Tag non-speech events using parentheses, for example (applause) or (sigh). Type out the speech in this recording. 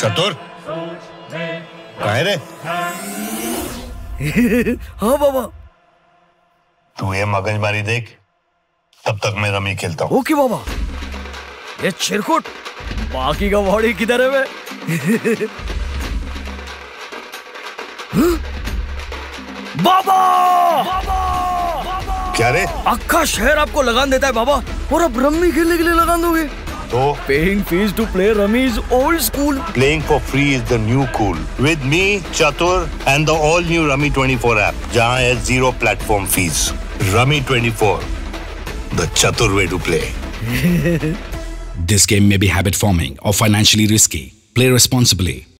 चतुर कहे रे? (laughs) हाँ बाबा। तू ये मगजमारी देख तब तक मैं रमी खेलता हूँ। ओके बाबा। ये चिरकुट बाकी का बॉडी किधर है बे (laughs) क्या रे? अक्का शहर आपको लगान देता है बाबा। और अब रम्मी खेलने के लिए लगान दोगे? तो? Paying fees to play rummy is old school playing for free is the new cool with me Chatur and the all new rummy 24 app जहाँ है zero platform fees rummy 24 the चतुर way to play this game may be habit forming और financially risky play responsibly